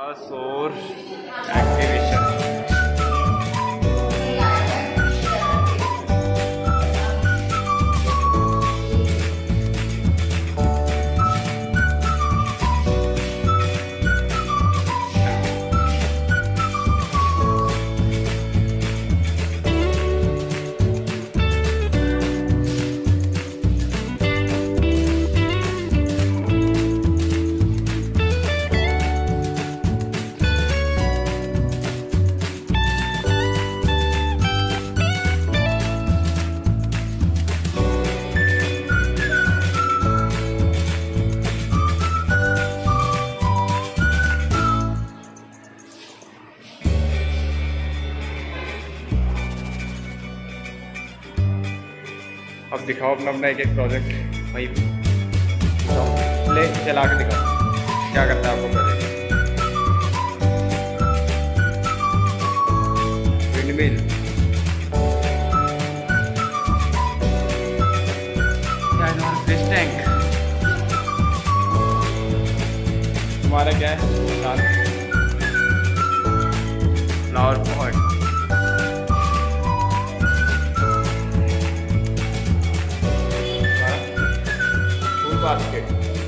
सौर एक्टिवेशन अब दिखाओ अपना अपना एक एक प्रोजेक्ट पे। ले, चला के दिखाओ। क्या करता है आपको प्रोजेक्ट विंडमिल फ़िश टैंक तुम्हारा क्या है? Flower basket.